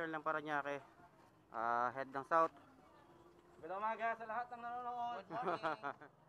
Marshal ng Paranaque. Ah, head ng South. Magandang umaga sa lahat ng nanonood. Good morning.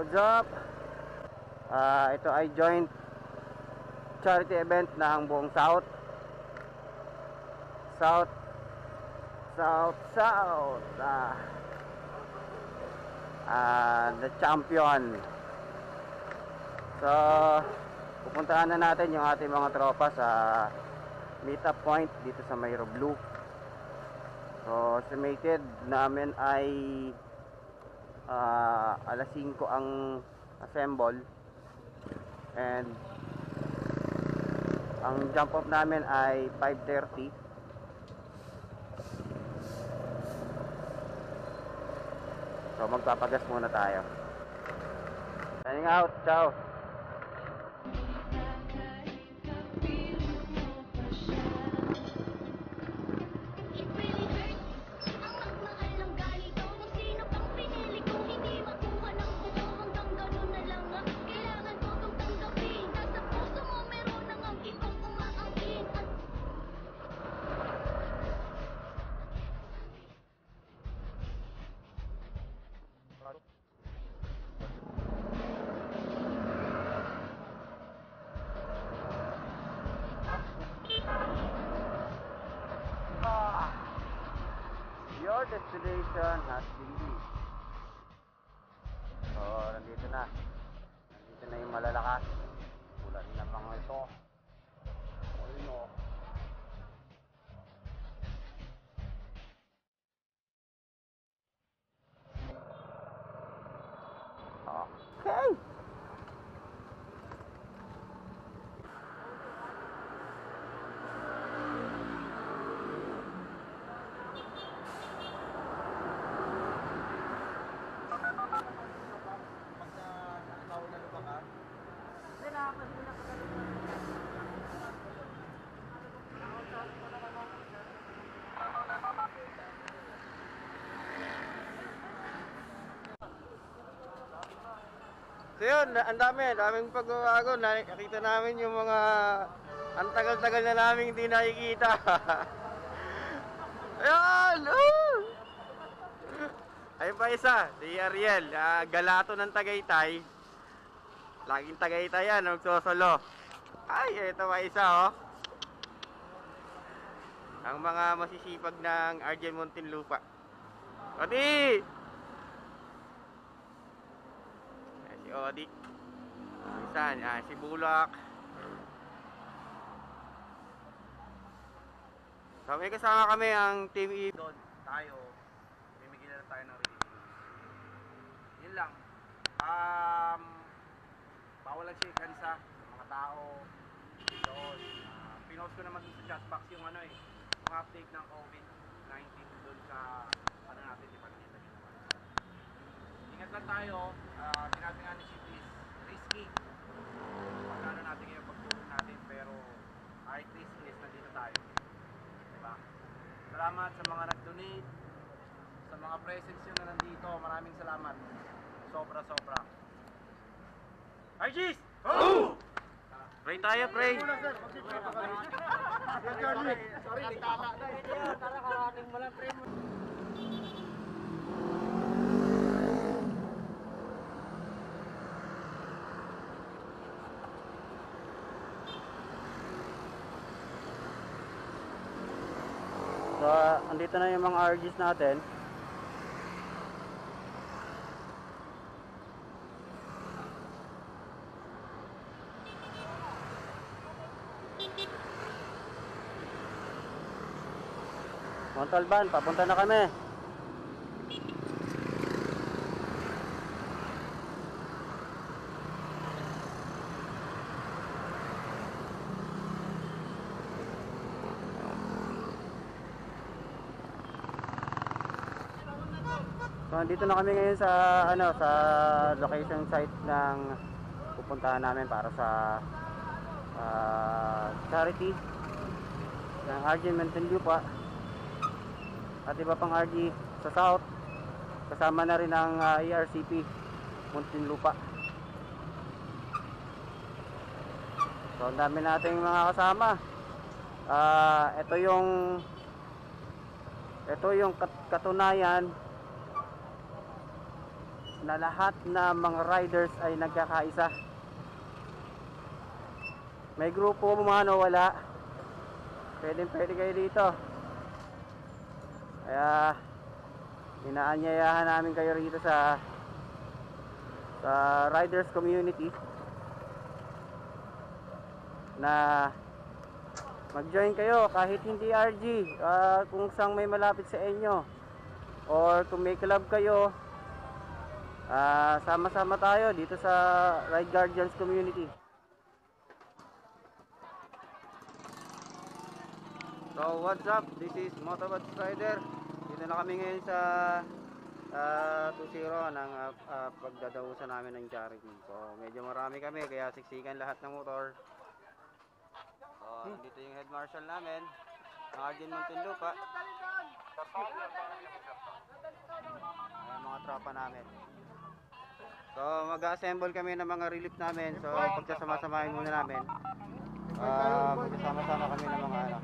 What's up? Ah, ito ay joint charity event ng buong South. South South South. Ah, ah, the champion. So, pupuntahan na natin yung ating mga tropa sa meetup point dito sa Mayro Blue. So, estimated namin ay ah, alas 5 ang assemble. And ang jump off namin ay 5.30 so magpapagas muna tayo. Signing out, ciao destination has been reached so nandito na nandito na yung malalakas tulad ng mga ito ayun o Okay. So yun, ang dami, daming pagbabago. Nakita namin yung mga ang tagal-tagal na namin hindi nakikita. Ayan! Oh! Ayun pa isa, si Ariel, ah, galato ng Tagaytay. Laging Tagaytay yan, nagsosolo. Ay, ito pa isa, oh. Ang mga masisipag ng Arjen Muntinlupa. Odi! Ayan, si Odi. Saan? Ah, si Bulak. So, may kasama kami ang Team E. Doon tayo, mimigyan na tayo ng release. Yun lang. Um, bawal lang shake hands ha, mga tao. Doon. Uh, pinost ko naman sa chat box yung ano eh, yung update ng COVID-19 doon sa ano natin, di ba nakita nyo naman. Ingat lang tayo, uh, sinabi nga ni Chief is risky. Pagkano natin ngayon pagtulong natin, pero kahit risky is nandito tayo. Diba? Salamat sa mga nag-donate, sa mga presence yun na nandito. Maraming salamat. Sobra, sobra. Argis! Oh! Pray tayo, pray. Sorry, tama na. Tara, karating mo lang, pre. So, andito na yung mga RGs natin. Montalban, papunta na kami. So, andito na kami ngayon sa ano sa location site ng pupuntahan namin para sa ah, charity. Ng RG Muntinlupa at iba pang RG sa South. Kasama na rin ang ah, ARCP Muntinlupa. So ang dami nating mga kasama. Ah, ito yung ito yung kat- katunayan na lahat na mga riders ay nagkakaisa. May grupo umano wala pwede pwede kayo dito. Kaya inaanyayahan namin kayo rito sa sa riders community na mag-join kayo kahit hindi RG ah, kung saan may malapit sa inyo or kung may club kayo ah, sama-sama tayo dito sa Ride Guardians community So what's up? This is Motovod Strider. Dito na kami ngayon sa uh, 2-0 ng uh, uh, pagdadahusan namin ng charity. So medyo marami kami kaya siksikan lahat ng motor. So dito yung head marshal namin. Arjun Muntinlupa. Ayan mga tropa namin. So mag-assemble kami ng mga relief namin. So pagsasama-samahin muna namin. Ah, magsasama-sama kami ng mga ano.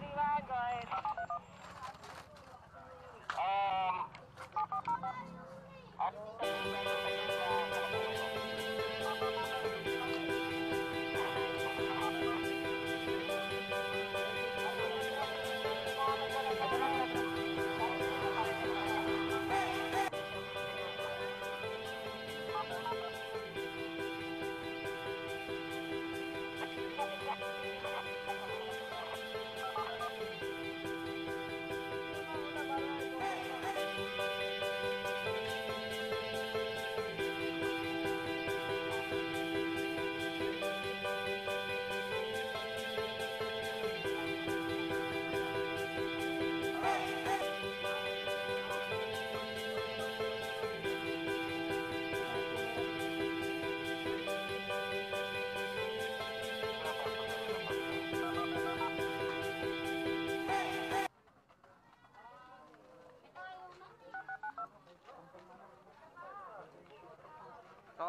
So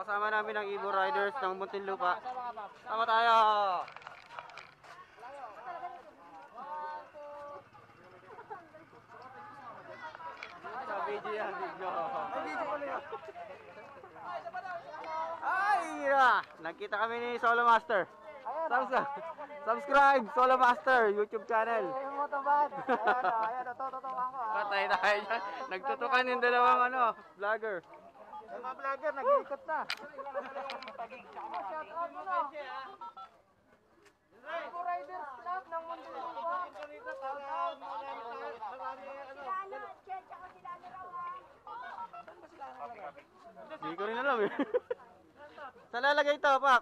kasama namin ang Evo Riders ng Muntinlupa. Sama tayo! Sa video yan, video. Ay, video pala yan. Ay, ah, Nagkita kami ni Solo Master. Subscribe, subscribe, Solo Master, YouTube channel. Patay tayo dyan. Nagtutukan yung dalawang ano, vlogger. Yung mga vlogger, nag-iikot na. Riders Club ng Muntinlupa. Hindi ko rin alam eh. Saan lalagay ito, Pak?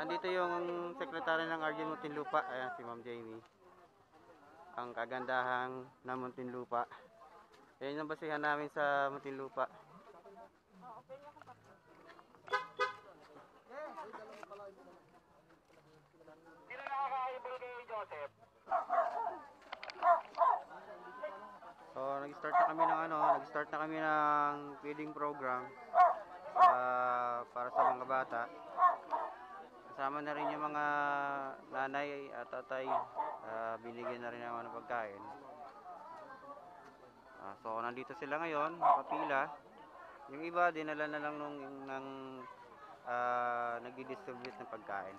Nandito yung sekretary ng RG Muntinlupa. Ayan, si Ma'am Jamie. Ang kagandahang na Muntinlupa. Yan yung basihan namin sa Muntinlupa. So, nag-start na kami ng ano, nag-start na kami ng feeding program ah, para sa mga bata. Kasama na rin yung mga nanay at tatay, ah, binigyan na rin ng ano pagkain. Ah, so, nandito sila ngayon, kapila. Yung iba, dinala na lang nung ng ah, nagdi-distribute ng pagkain.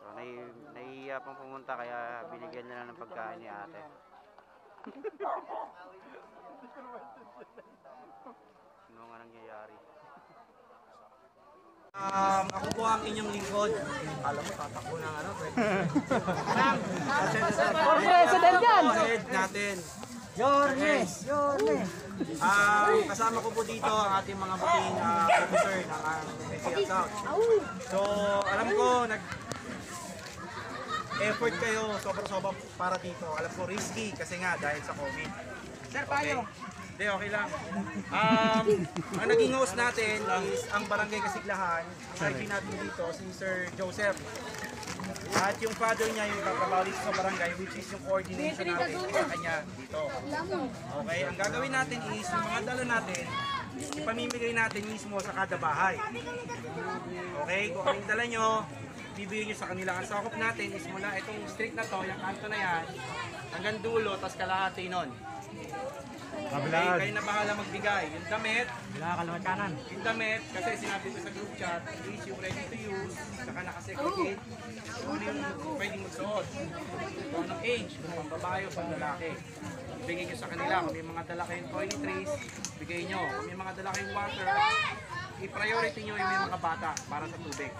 So, nahi, nahihiya pang pumunta kaya binigyan na lang ng pagkain ni ate. Ano nga nangyayari? Um, ako po ang inyong lingkod. Alam mo, tatakbo ng ano, For president yan! Natin. Yormes! Yormes! Um, kasama ko po dito ang ating mga buting uh, officer ng uh, account. So, alam ko, nag effort kayo, sobrang-sobrang para dito. Alam ko, risky kasi nga dahil sa COVID. Sir, payo. Hindi, okay lang. Um, ang naging host natin is ang Barangay Kasiglahan. Ang IP natin dito, si Sir Joseph. At yung father niya yung dito sa barangay, which is yung coordination natin sa kanya dito. Okay, ang gagawin natin is, yung mga dala natin, ipamimigay natin mismo sa kada bahay. Okay, kung anong dala nyo, bibigyan nyo sa kanila. Ang sakop natin is mula itong street na to, yung kanto na yan, hanggang dulo, tas kalahati nun. Okay, kayo na bahala magbigay. Yung damit, yung damit, kasi sinabi ko sa group chat, is yung ready to use, saka nakasegregate, kung ano yung pwedeng magsuot. Kung anong age, kung pang babae o pang lalaki. Ibigay nyo sa kanila. Kung may mga dala kayong toiletries, bigay nyo. Kung may mga dala kayong water, i-priority nyo yung may mga bata para sa tubig.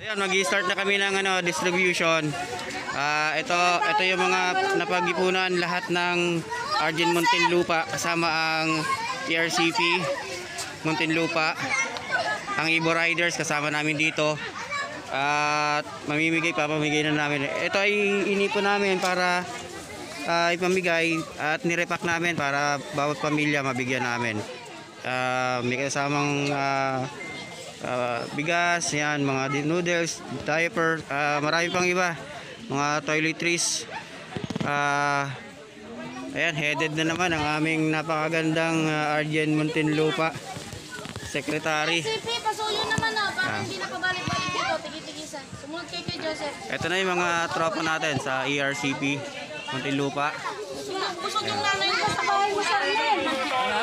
Ayan, mag-start na kami ng ano, distribution. Ah, ito, ito yung mga napag-ipunan lahat ng Argent Muntinlupa kasama ang TRCP Muntinlupa. Ang Ibo Riders kasama namin dito. At mamimigay pa, na namin. Ito ay inipon namin para ah, ipamigay at nirepack namin para bawat pamilya mabigyan namin. Ah, may kasamang ah, ah, bigas, yan, mga noodles, diaper, ah, marami pang iba. Mga toiletries. Ah, ayan, headed na naman ang aming napakagandang uh, Arjen Muntinlupa. Secretary. CP, pasuyo naman ah, para hindi nakabalik-balik dito, tigi-tigisan. Sumunod kay kay Joseph. Ito na yung mga tropa natin sa ERCP Muntinlupa. Busog, busog yung nanay mo sa bahay mo sa rin. Wala?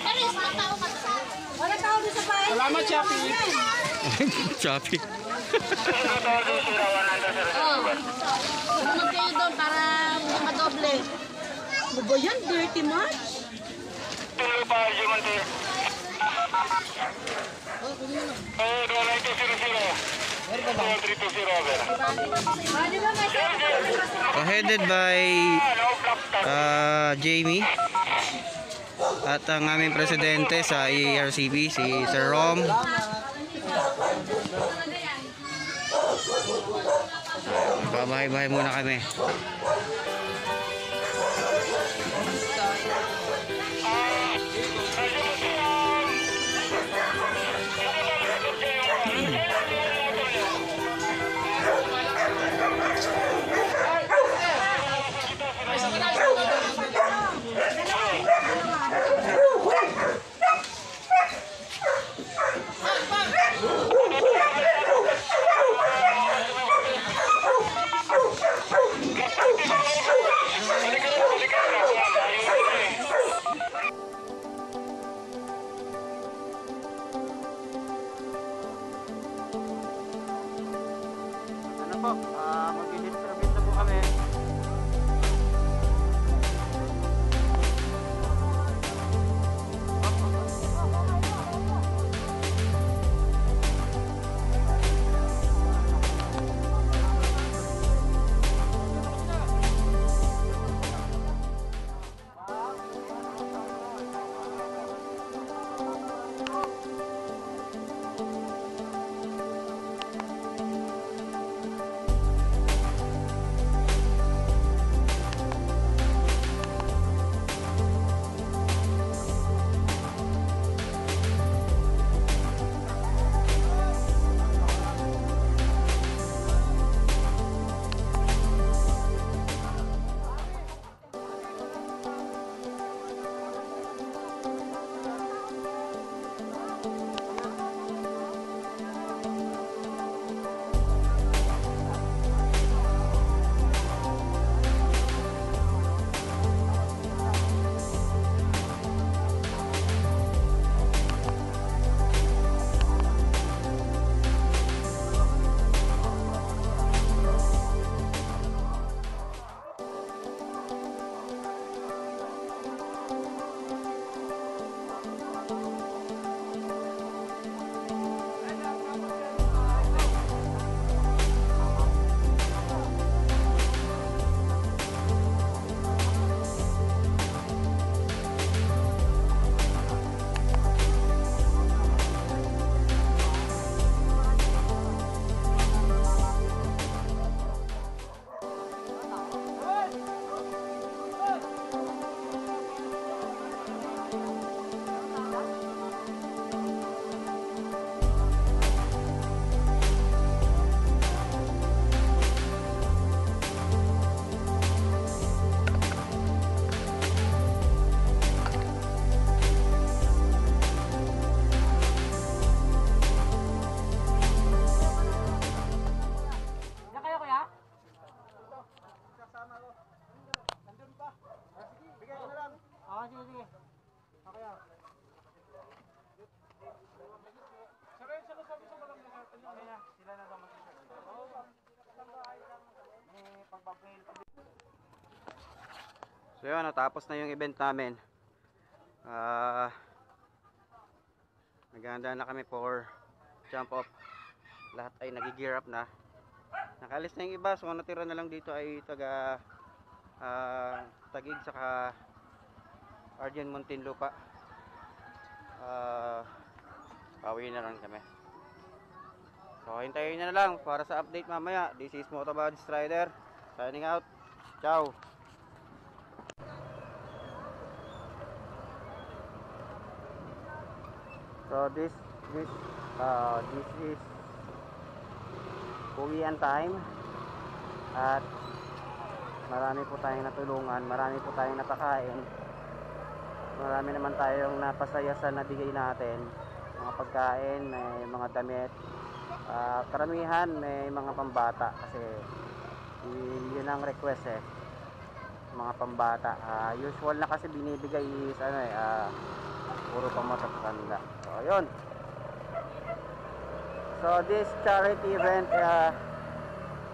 Pero isang tao ka sa Wala tao doon sa bahay. Salamat, Chappy! Shopee. Oh. Sumunod kayo doon para makadoble. Ano ba yan? Dirty much? Oh, headed by uh, Jamie at ang aming presidente sa E ERCP si Sir Rom. Babahay-bahay muna kami po. Uh, mag-distribute na po kami So yun, natapos na yung event namin. Ah, naghahanda na kami for jump off. Lahat ay nag-gear up na. Nakalis na yung iba, so natira na lang dito ay taga ah, Tagig saka Arjen Muntinlupa. Ah, pauwi na lang kami. So hintayin na lang para sa update mamaya. This is Motobad Strider. Signing out. Ciao. So this this uh, this is uwian time at marami po tayong natulungan, marami po tayong napakain. Marami naman tayong napasaya sa nabigay natin. Mga pagkain, may mga damit. Ah, karamihan may mga pambata kasi yun ang request eh. Mga pambata. Ah, usual na kasi binibigay is ano eh, ah, puro pang matatanda. So, ayun. So, this charity event uh,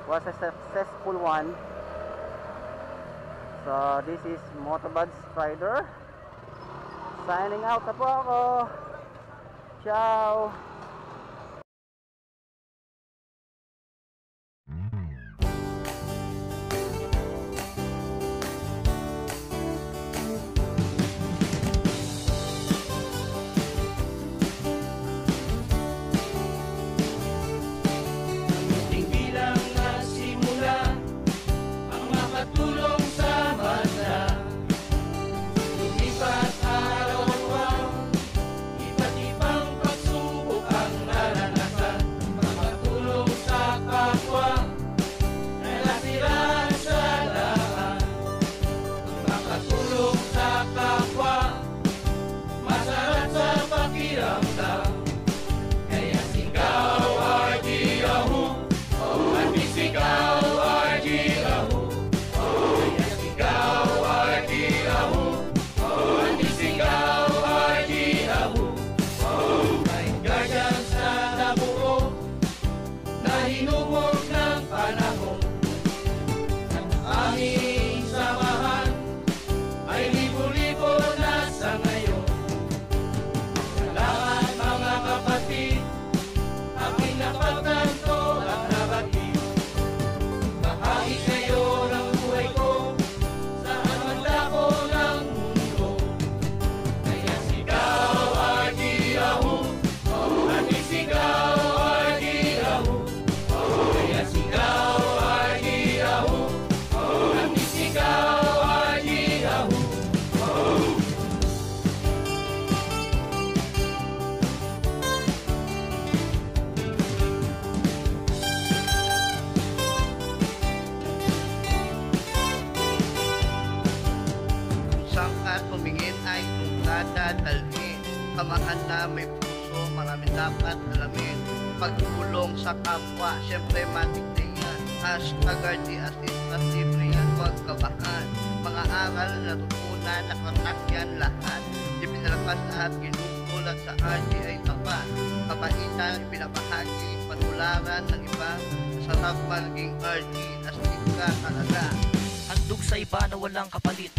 was a successful one. So, this is Motobad Strider. Signing out na po ako. Ciao! Na may puso, maraming dapat alamin. Pagtulong sa kapwa, syempre matik na yan Hashtag assist at libre yan, huwag kabahan. Mga aral na tutunan, nakatak yan lahat. Ipinalakas at ginukulat sa ay tapat Kabaitan, pinabahagi, patularan ng iba. Sarap maging astig ka talaga. Handog sa iba na walang kapalit